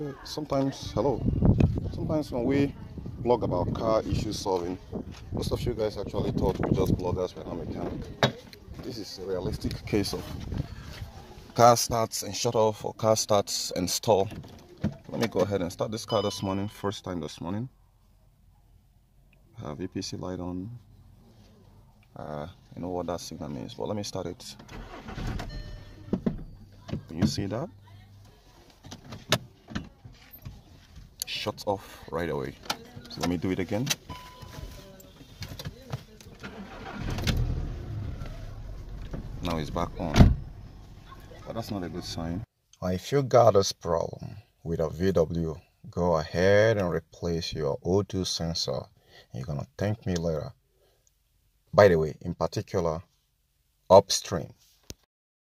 Okay, sometimes, hello. Sometimes when we blog about car issue solving, most of you guys actually thought we just bloggers were not mechanic. This is a realistic case of car starts and shut off or car starts and stall. Let me go ahead and start this car this morning, first time this morning. I have light on. Uh, you know what that signal means, but let me start it. Can you see that? Shuts off right away. So let me do it again. Now it's back on. But that's not a good sign. If you got this problem with a VW, go ahead and replace your O2 sensor. You're gonna thank me later. By the way, in particular, upstream.